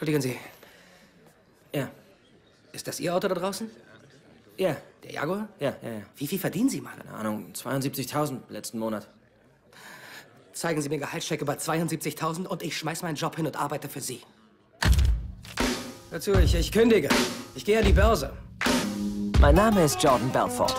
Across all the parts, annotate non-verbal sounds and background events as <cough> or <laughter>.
Entschuldigen Sie. Ja. Ist das Ihr Auto da draußen? Ja. Der Jaguar? Ja, ja, ja. Wie viel verdienen Sie mal? Keine Ahnung, 72.000 letzten Monat. Zeigen Sie mir Gehaltscheck über 72.000 und ich schmeiß meinen Job hin und arbeite für Sie. Dazu, ich, ich kündige. Ich gehe an die Börse. Mein Name ist Jordan Belfort.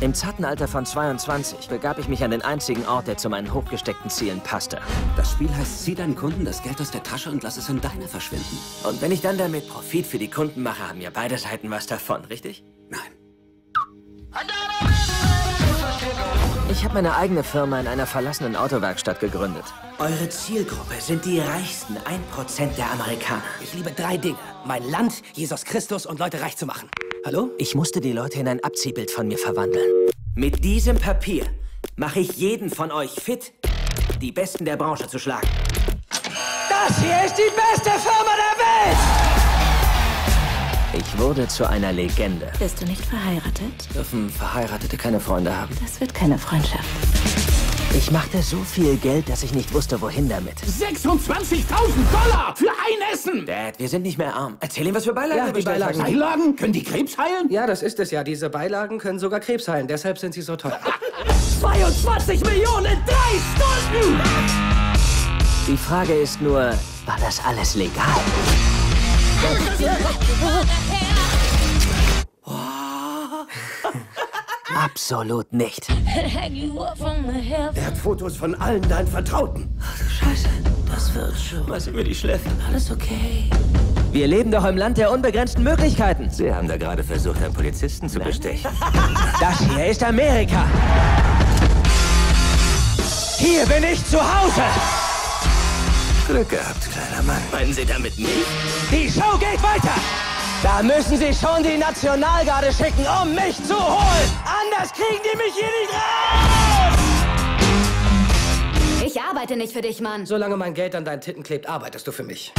Im zarten Alter von 22 begab ich mich an den einzigen Ort, der zu meinen hochgesteckten Zielen passte. Das Spiel heißt, zieh deinen Kunden das Geld aus der Tasche und lass es in deine verschwinden. Und wenn ich dann damit Profit für die Kunden mache, haben ja beide Seiten was davon, richtig? Nein. Ich habe meine eigene Firma in einer verlassenen Autowerkstatt gegründet. Eure Zielgruppe sind die reichsten 1% der Amerikaner. Ich liebe drei Dinge. Mein Land, Jesus Christus und Leute reich zu machen. Hallo? Ich musste die Leute in ein Abziehbild von mir verwandeln. Mit diesem Papier mache ich jeden von euch fit, die Besten der Branche zu schlagen. Das hier ist die beste Firma der Welt! Ich wurde zu einer Legende. Bist du nicht verheiratet? Dürfen Verheiratete keine Freunde haben? Das wird keine Freundschaft. Ich machte so viel Geld, dass ich nicht wusste, wohin damit. 26.000 Dollar für ein Essen! Dad, wir sind nicht mehr arm. Erzähl ihm, was für Beilagen Ja, die Beilagen. Beilagen? Können die Krebs heilen? Ja, das ist es ja. Diese Beilagen können sogar Krebs heilen. Deshalb sind sie so teuer. <laughs> 22 Millionen in drei Stunden! Die Frage ist nur, war das alles legal? <laughs> Absolut nicht. Er hat Fotos von allen deinen Vertrauten. Das wird schon. Was über die Schläfe? Alles okay. Wir leben doch im Land der unbegrenzten Möglichkeiten. Sie haben da gerade versucht, einen Polizisten zu bestechen. <laughs> Das hier ist Amerika. Hier bin ich zu Hause. Glück gehabt, kleiner Mann. Meinen Sie damit mich? Die Show geht weiter. Da müssen Sie schon die Nationalgarde schicken, um mich zu holen. Anders kriegen die mich hier nicht raus. Ich arbeite nicht für dich, Mann. Solange mein Geld an deinen Titten klebt, arbeitest du für mich.